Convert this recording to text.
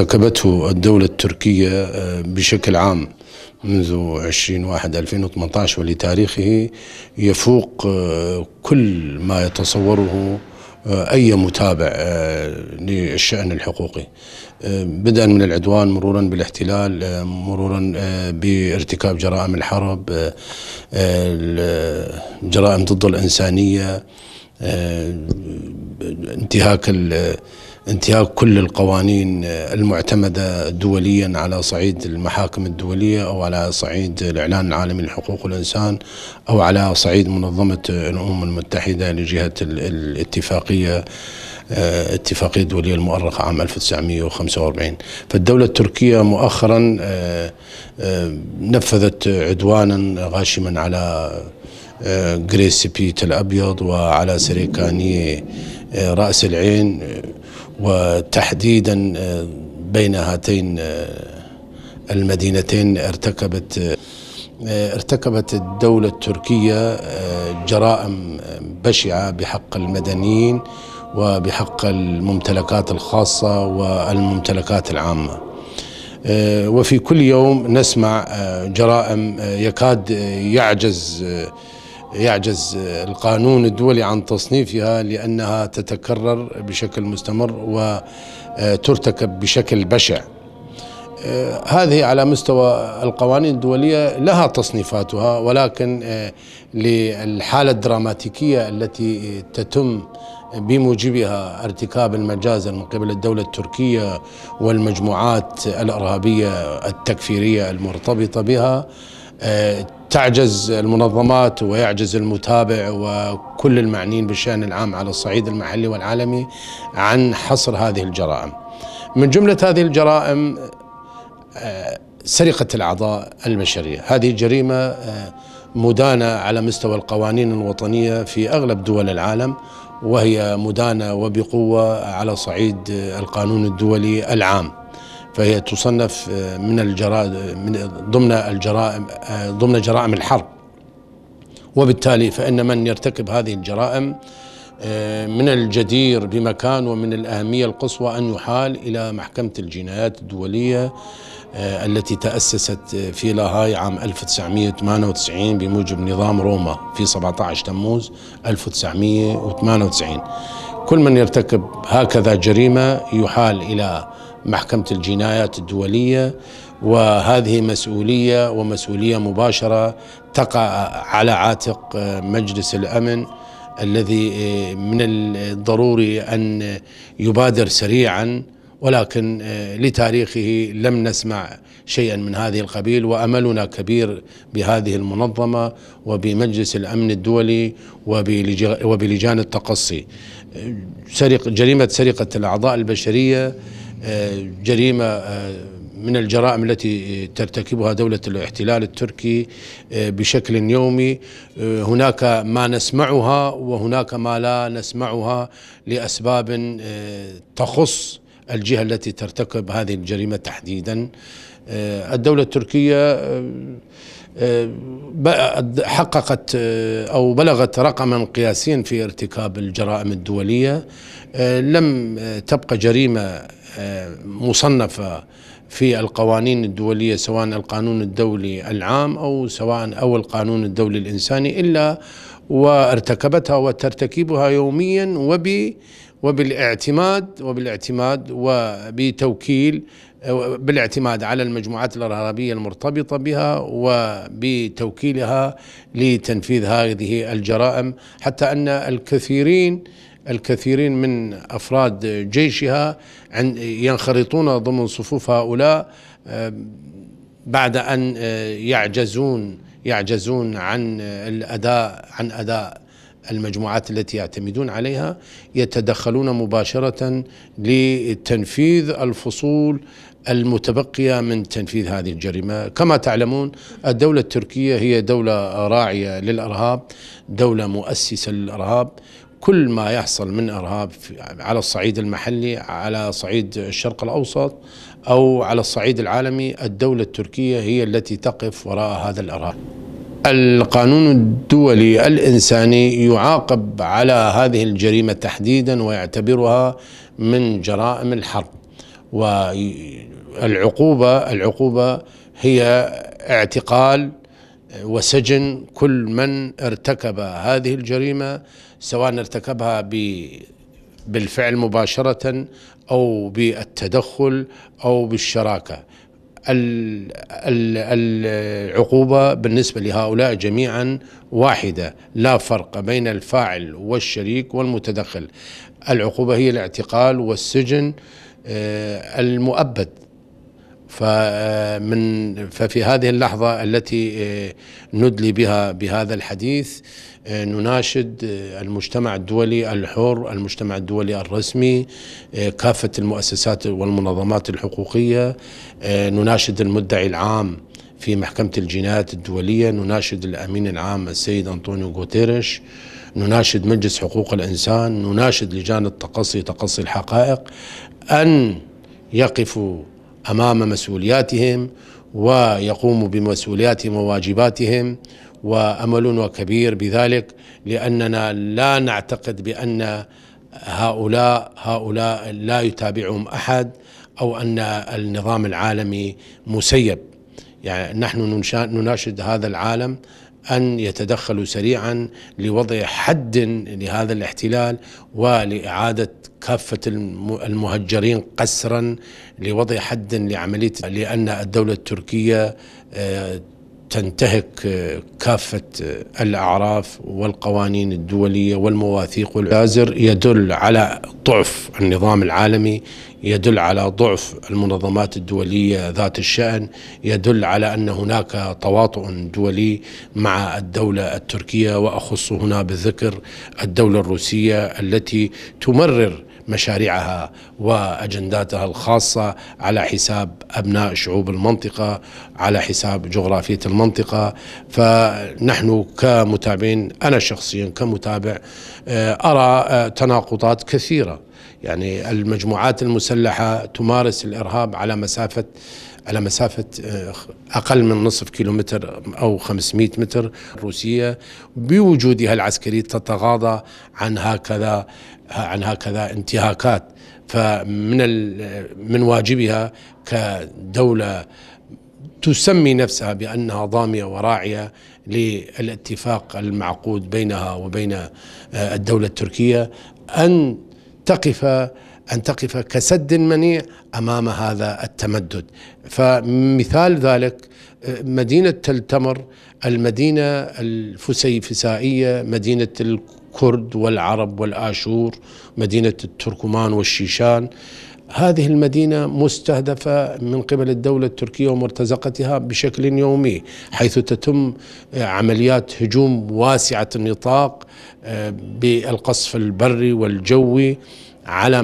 ارتكبته الدولة التركية بشكل عام منذ 20 واحد 2018 ولتاريخه يفوق كل ما يتصوره أي متابع للشأن الحقوقي. بدءا من العدوان مرورا بالاحتلال مرورا بارتكاب جرائم الحرب جرائم ضد الإنسانية انتهاك انتهاك كل القوانين المعتمدة دوليا على صعيد المحاكم الدولية أو على صعيد الإعلان العالمي لحقوق الإنسان أو على صعيد منظمة الأمم المتحدة لجهة الاتفاقية اتفاقية دولية المؤرخة عام 1945 فالدولة التركية مؤخرا نفذت عدوانا غاشما على جريس بيت الأبيض وعلى سريكاني رأس العين. وتحديدا بين هاتين المدينتين ارتكبت ارتكبت الدولة التركية جرائم بشعة بحق المدنيين وبحق الممتلكات الخاصة والممتلكات العامة. وفي كل يوم نسمع جرائم يكاد يعجز يعجز القانون الدولي عن تصنيفها لأنها تتكرر بشكل مستمر وترتكب بشكل بشع. هذه على مستوى القوانين الدولية لها تصنيفاتها ولكن للحالة الدراماتيكية التي تتم بموجبها ارتكاب المجازر من قبل الدولة التركية والمجموعات الإرهابية التكفيرية المرتبطة بها تعجز المنظمات ويعجز المتابع وكل المعنيين بالشأن العام على الصعيد المحلي والعالمي عن حصر هذه الجرائم. من جملة هذه الجرائم سرقة الأعضاء البشرية هذه جريمة مدانة على مستوى القوانين الوطنية في أغلب دول العالم وهي مدانة وبقوة على صعيد القانون الدولي العام. فهي تصنف من الجرائم من ضمن الجرائم ضمن جرائم الحرب. وبالتالي فإن من يرتكب هذه الجرائم من الجدير بمكان ومن الأهمية القصوى أن يحال إلى محكمة الجنايات الدولية التي تأسست في لاهاي عام 1998 بموجب نظام روما في 17 تموز 1998 كل من يرتكب هكذا جريمة يحال إلى محكمة الجنايات الدولية وهذه مسؤولية ومسؤولية مباشرة تقع على عاتق مجلس الأمن الذي من الضروري أن يبادر سريعا ولكن لتاريخه لم نسمع شيئا من هذه القبيل وأملنا كبير بهذه المنظمة وبمجلس الأمن الدولي وبلجان التقصي. سرق جريمة سرقة الأعضاء البشرية جريمة من الجرائم التي ترتكبها دولة الاحتلال التركي بشكل يومي. هناك ما نسمعها وهناك ما لا نسمعها لأسباب تخص الجهة التي ترتكب هذه الجريمة تحديدا. الدولة التركية حققت أو بلغت رقما قياسيا في ارتكاب الجرائم الدولية. لم تبقى جريمة مصنفة في القوانين الدولية سواء القانون الدولي العام أو سواء أو القانون الدولي الإنساني إلا وارتكبتها وترتكبها يوميا وب وبالاعتماد وبالاعتماد وبتوكيل بالاعتماد على المجموعات الارهابيه المرتبطة بها وبتوكيلها لتنفيذ هذه الجرائم حتى أن الكثيرين الكثيرين من أفراد جيشها ينخرطون ضمن صفوف هؤلاء بعد أن يعجزون يعجزون عن الأداء عن أداء المجموعات التي يعتمدون عليها يتدخلون مباشرة لتنفيذ الفصول المتبقية من تنفيذ هذه الجريمة، كما تعلمون الدولة التركية هي دولة راعية للإرهاب، دولة مؤسسة للإرهاب، كل ما يحصل من إرهاب على الصعيد المحلي على صعيد الشرق الأوسط أو على الصعيد العالمي الدولة التركية هي التي تقف وراء هذا الإرهاب. القانون الدولي الإنساني يعاقب على هذه الجريمة تحديدا ويعتبرها من جرائم الحرب. والعقوبة العقوبة هي اعتقال وسجن كل من ارتكب هذه الجريمة سواء ارتكبها بالفعل مباشرة أو بالتدخل أو بالشراكة. العقوبة بالنسبة لهؤلاء جميعا واحدة لا فرق بين الفاعل والشريك والمتدخل. العقوبة هي الاعتقال والسجن. آه، المؤبد. فمن ففي هذه اللحظة التي آه، ندلي بها بهذا الحديث آه، نناشد آه، المجتمع الدولي الحر المجتمع الدولي الرسمي كافة المؤسسات والمنظمات الحقوقية نناشد المدعي العام في محكمة الجنايات الدولية نناشد الأمين العام السيد أنطونيو غوتيريش نناشد مجلس حقوق الإنسان نناشد لجان التقصي تقصي الحقائق أن يقفوا أمام مسؤولياتهم ويقوموا بمسؤولياتهم وواجباتهم. واملنا كبير بذلك لأننا لا نعتقد بأن هؤلاء هؤلاء لا يتابعهم أحد أو أن النظام العالمي مسيب. يعني نحن نناشد هذا العالم أن يتدخلوا سريعا لوضع حد لهذا الاحتلال ولإعادة كافة المهجرين قسرا لوضع حد لعملية لأن الدولة التركية آه، تنتهك آه، كافة آه، الأعراف والقوانين الدولية والمواثيق والعازر يدل على ضعف النظام العالمي يدل على ضعف المنظمات الدولية ذات الشأن يدل على أن هناك تواطؤ دولي مع الدولة التركية وأخص هنا بالذكر الدولة الروسية التي تمرر مشاريعها وأجنداتها الخاصة على حساب أبناء شعوب المنطقة على حساب جغرافية المنطقة. فنحن كمتابعين أنا شخصيا كمتابع آه، أرى آه، تناقضات كثيرة. يعني المجموعات المسلحة تمارس الإرهاب على مسافة على مسافة آه، أقل من نصف كيلومتر أو 500 متر روسية. بوجودها العسكري تتغاضى عن هكذا عن هكذا انتهاكات. فمن من واجبها كدولة تسمي نفسها بأنها ضامية وراعية للاتفاق المعقود بينها وبين آه، الدولة التركية أن تقف أن تقف كسد منيع أمام هذا التمدد. فمثال ذلك مدينة تل تمر المدينة الفسيفسائية مدينة الكرد والعرب والآشور مدينة التركمان والشيشان هذه المدينة مستهدفة من قبل الدولة التركية ومرتزقتها بشكل يومي حيث تتم عمليات هجوم واسعة النطاق آه، بالقصف البري والجوي على